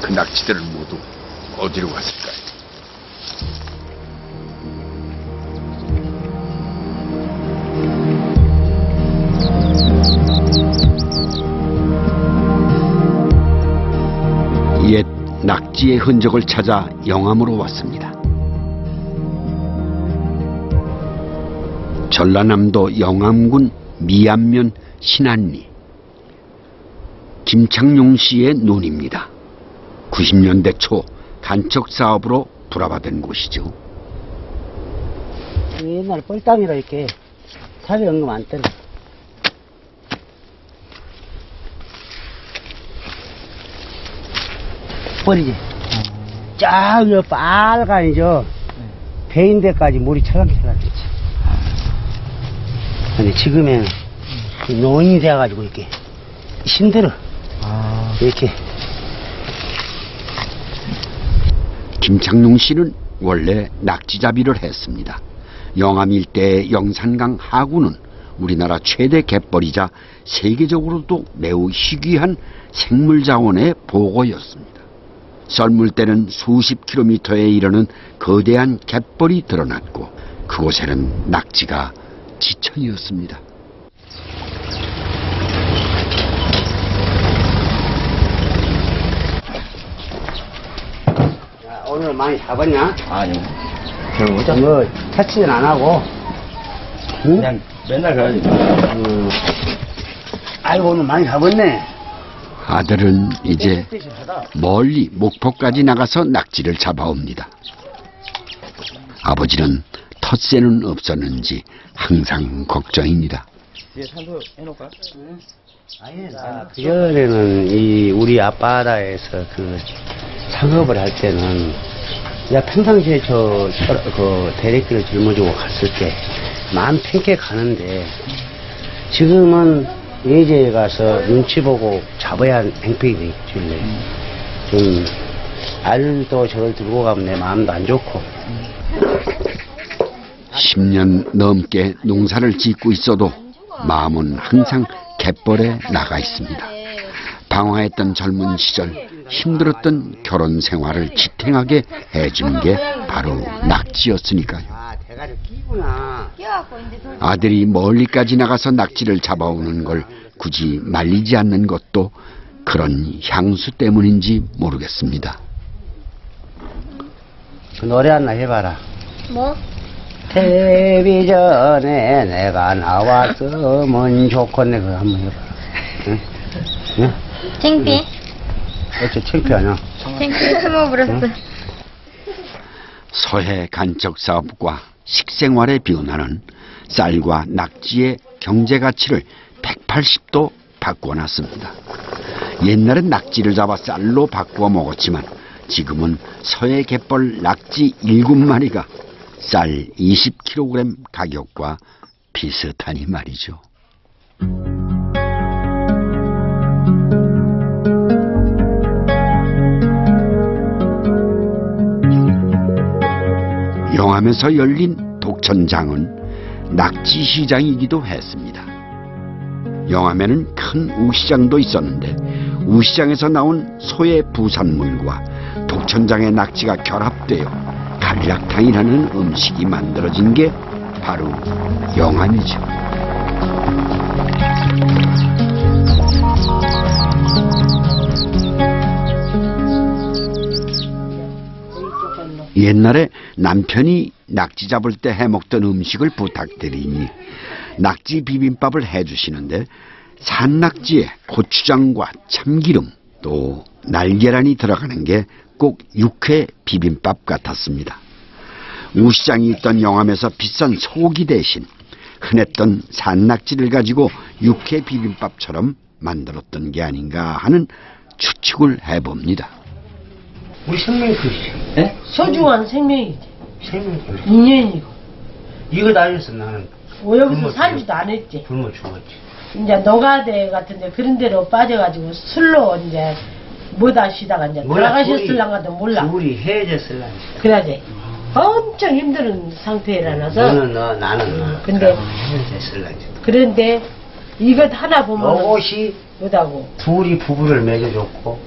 그 낙지들은 모두 어디로 갔을까요? 옛 낙지의 흔적을 찾아 영암으로 왔습니다. 전라남도 영암군 미안면 신안리 김창용 씨의 논입니다. 90년대 초 간척 사업으로 불화받은 곳이죠. 옛날 뻘땀이라 이렇게 살이 연금 안 때려. 뻘이지. 쫙, 저 빨간이죠. 배인 데까지 물이 찰랑찰랑했지. 근데 지금은 이 노인이 돼가지고 이렇게 힘들어. 이렇게. 김창용 씨는 원래 낙지잡이를 했습니다. 영암 일대의 영산강 하구는 우리나라 최대 갯벌이자 세계적으로도 매우 희귀한 생물자원의 보고였습니다. 썰물 때는 수십 킬로미터에 이르는 거대한 갯벌이 드러났고 그곳에는 낙지가 지천이었습니다. 야, 오늘 많이 잡았냐? 아니요. 별로 못 잡. 뭐, 터치는 안 하고. 응? 그냥 맨날 가야지. 음. 아이고, 오늘 많이 잡았네. 아들은 이제 멀리 목포까지 나가서 낙지를 잡아옵니다. 아버지는 텃새는 없었는지 항상 걱정입니다. 뒤에 산소 해놓을까? 그전에는 이 우리 앞바다에서 그 작업을 할 때는 야 평상시에 저 그 대리기를 짊어지고 갔을 때 마음 편하게 가는데 지금은 예제에 가서 눈치 보고 잡아야 행패이 되겠길래 좀 알도 저걸 들고 가면 내 마음도 안 좋고. 10년 넘게 농사를 짓고 있어도 마음은 항상 갯벌에 나가 있습니다. 방황했던 젊은 시절 힘들었던 결혼 생활을 지탱하게 해준 게 바로 낙지였으니까요. 아 아들이 멀리까지 나가서 낙지를 잡아오는 걸 굳이 말리지 않는 것도 그런 향수 때문인지 모르겠습니다. 그 노래 하나 해봐라 뭐? 텔레비전에 내가 나왔으면 좋겠네 그거 한번 해봐 응? 응? 창피해? 어째 창피하냐 창피해 숨어버렸어 서해 간척 사업과 식생활의 변화는 쌀과 낙지의 경제 가치를 180도 바꿔놨습니다. 옛날엔 낙지를 잡아 쌀로 바꾸어 먹었지만 지금은 서해 갯벌 낙지 7마리가 쌀 20kg 가격과 비슷하니 말이죠. 영암에서 열린 독천장은 낙지 시장이기도 했습니다. 영암에는 큰 우시장도 있었는데 우시장에서 나온 소의 부산물과 독천장의 낙지가 결합되어 갈락탕이라는 음식이 만들어진 게 바로 영암이죠. 옛날에 남편이 낙지 잡을 때 해먹던 음식을 부탁드리니 낙지 비빔밥을 해주시는데 산낙지에 고추장과 참기름 또 날계란이 들어가는 게 꼭 육회 비빔밥 같았습니다. 우시장이 있던 영암에서 비싼 소고기 대신 흔했던 산낙지를 가지고 육회 비빔밥처럼 만들었던 게 아닌가 하는 추측을 해봅니다. 우리 생명이 그지 네? 소중한 생명이지. 생명이 그지 인연이고. 이거 다녔어 나는 뭐 여기서 굶어 살지도 않았지. 굶어 죽었지 이제 노가대 같은데 그런 데로 빠져가지고 술로 이제 못 하시다가 이제 돌아가셨을랑가도 몰라. 우리 헤어졌을랑 그래야지. 엄청 힘든 상태라서. 너는 너 나는 나 근데- 헤어졌을랑 그런데 이것 하나 보면 이것이 못하고. 둘이 부부를 맺어줬고